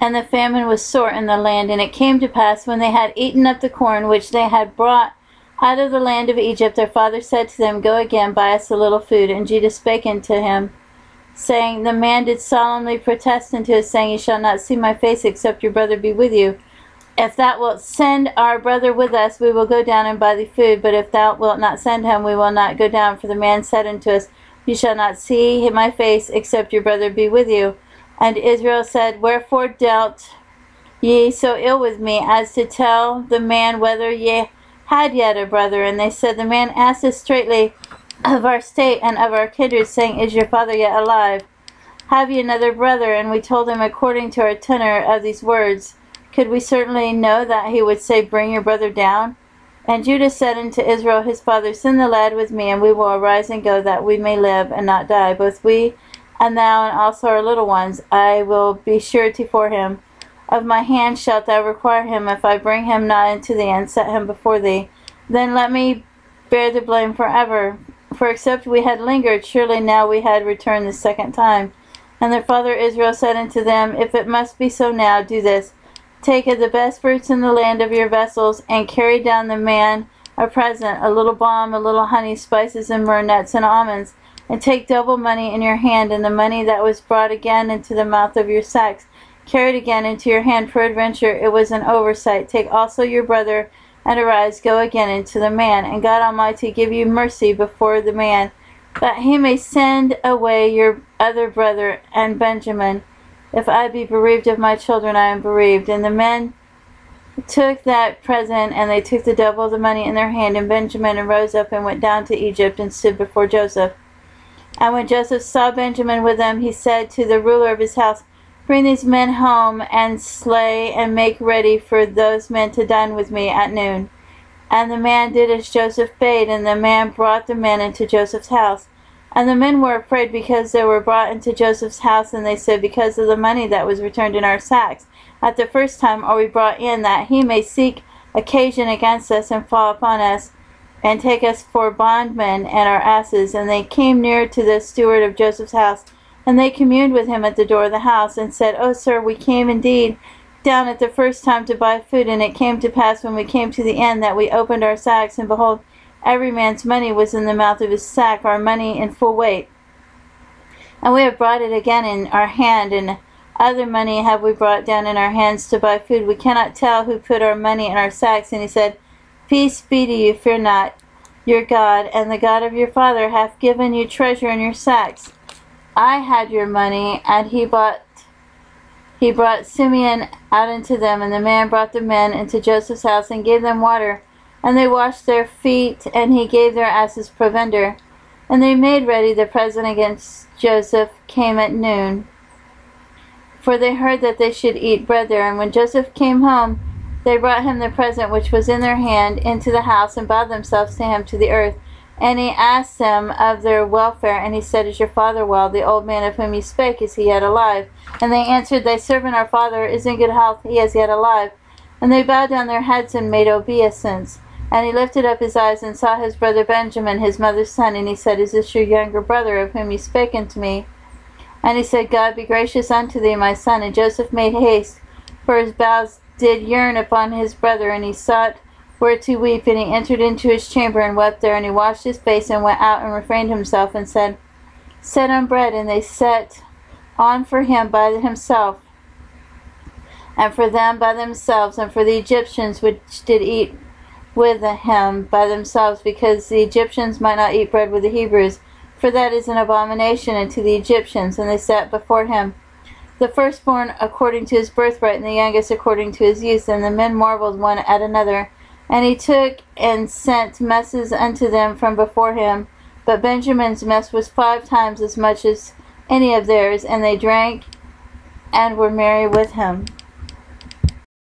And the famine was sore in the land. And it came to pass, when they had eaten up the corn which they had brought out of the land of Egypt, their father said to them, Go again, buy us a little food. And Judah spake unto him, saying, The man did solemnly protest unto us, saying, You shall not see my face, except your brother be with you. If thou wilt send our brother with us, we will go down and buy thee food. But if thou wilt not send him, we will not go down. For the man said unto us, You shall not see my face, except your brother be with you. And Israel said, Wherefore dealt ye so ill with me, as to tell the man whether ye had yet a brother? And they said, The man asked us straightly of our state and of our kindred, saying, Is your father yet alive? Have ye another brother? And we told him according to our tenor of these words. Could we certainly know that he would say, Bring your brother down? And Judah said unto Israel his father, Send the lad with me, and we will arise and go, that we may live and not die, both we and thou, and also our little ones. I will be surety for him. Of my hand shalt thou require him, if I bring him not into thee, and set him before thee. Then let me bear the blame forever. For except we had lingered, surely now we had returned the second time. And their father Israel said unto them, If it must be so now, do this. Take of the best fruits in the land of your vessels, and carry down the man a present, a little balm, a little honey, spices, and myrrh, nuts, and almonds. And take double money in your hand, and the money that was brought again into the mouth of your sacks, carried again into your hand. Peradventure it was an oversight. Take also your brother, and arise, go again into the man. And God Almighty give you mercy before the man, that he may send away your other brother and Benjamin if I be bereaved of my children, I am bereaved. And the men took that present, and they took the double of the money in their hand. And Benjamin arose up and went down to Egypt and stood before Joseph. And when Joseph saw Benjamin with them, he said to the ruler of his house, Bring these men home and slay and make ready for those men to dine with me at noon. And the man did as Joseph bade, and the man brought the men into Joseph's house. And the men were afraid because they were brought into Joseph's house, and they said, Because of the money that was returned in our sacks at the first time are we brought in, that he may seek occasion against us and fall upon us, and take us for bondmen and our asses. And they came near to the steward of Joseph's house, and they communed with him at the door of the house, and said, O sir, we came indeed down at the first time to buy food, and it came to pass when we came to the end that we opened our sacks, and behold, Every man's money was in the mouth of his sack, our money in full weight. And we have brought it again in our hand, and other money have we brought down in our hands to buy food. We cannot tell who put our money in our sacks. And he said, Peace be to you, fear not. Your God and the God of your father hath given you treasure in your sacks. I had your money, and he bought he brought Simeon out unto them, and the man brought the men into Joseph's house and gave them water. And they washed their feet, and he gave their asses provender. And they made ready the present against Joseph came at noon. For they heard that they should eat bread there. And when Joseph came home, they brought him the present which was in their hand into the house, and bowed themselves to him to the earth. And he asked them of their welfare, and he said, Is your father well? The old man of whom you spake, is he yet alive? And they answered, Thy servant our father is in good health, he is yet alive. And they bowed down their heads and made obeisance. And he lifted up his eyes and saw his brother Benjamin, his mother's son, and he said, Is this your younger brother of whom you spake unto me? And he said, God be gracious unto thee, my son. And Joseph made haste, for his bowels did yearn upon his brother, and he sought where to weep, and he entered into his chamber and wept there, and he washed his face and went out and refrained himself, and said, Set on bread, and they set on for him by himself, and for them by themselves, and for the Egyptians which did eat with him by themselves, because the Egyptians might not eat bread with the Hebrews, for that is an abomination unto the Egyptians. And they sat before him, the firstborn according to his birthright, and the youngest according to his youth. And the men marveled one at another. And he took and sent messes unto them from before him. But Benjamin's mess was five times as much as any of theirs, and they drank and were merry with him.